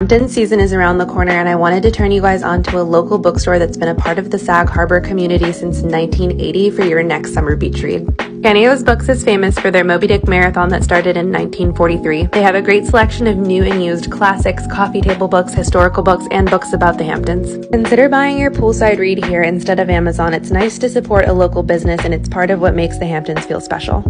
Hampton season is around the corner, and I wanted to turn you guys on to a local bookstore that's been a part of the Sag Harbor community since 1980 for your next summer beach read. Canio's Books is famous for their Moby Dick marathon that started in 1943. They have a great selection of new and used classics, coffee table books, historical books, and books about the Hamptons. Consider buying your poolside read here instead of Amazon. It's nice to support a local business, and it's part of what makes the Hamptons feel special.